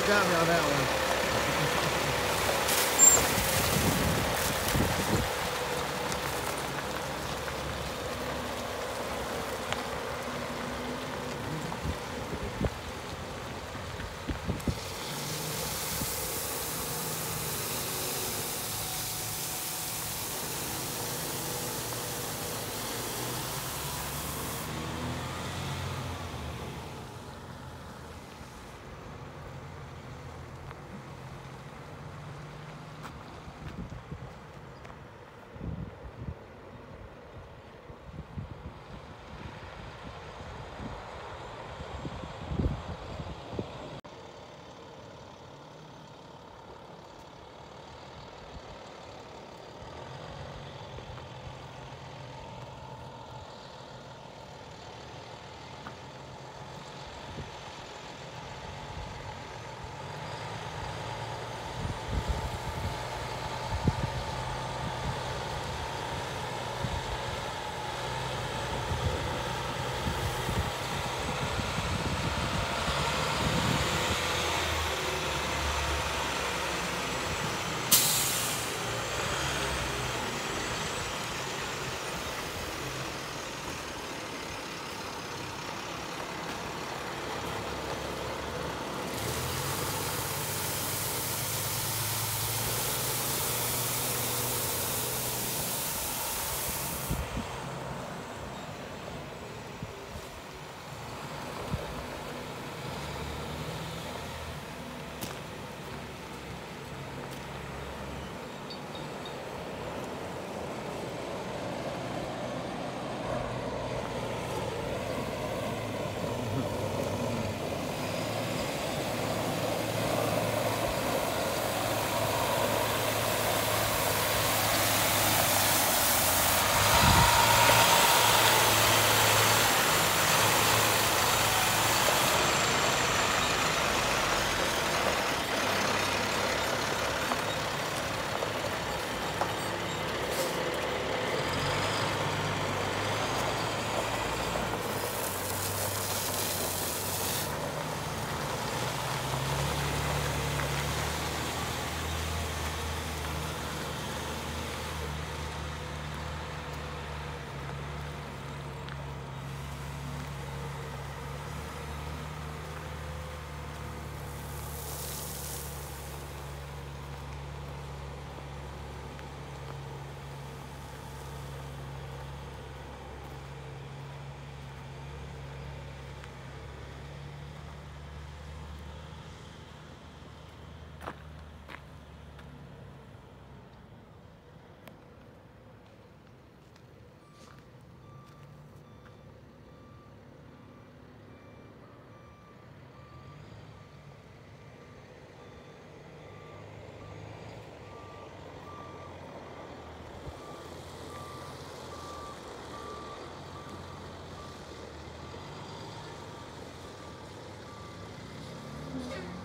about got me on that one. Mm-hmm.